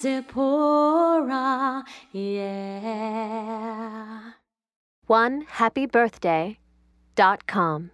Zipporah, yeah. One happy birthday dot com.